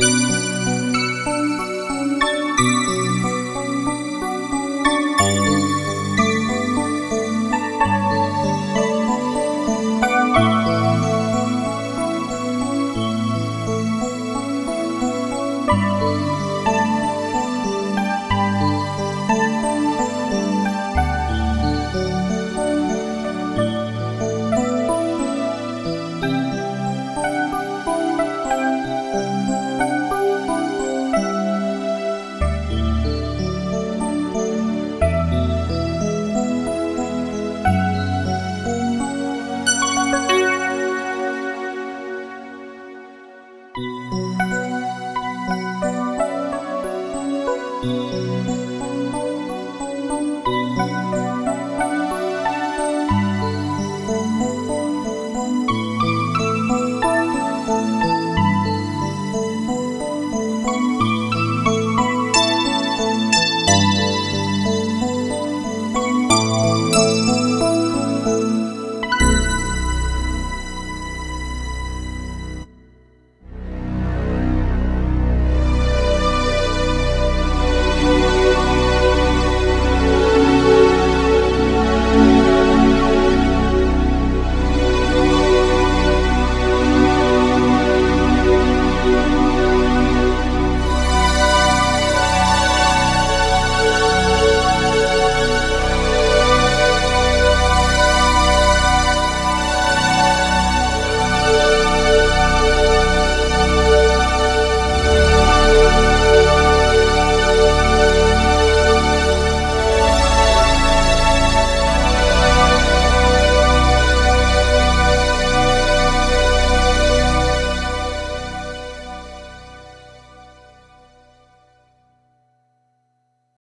Música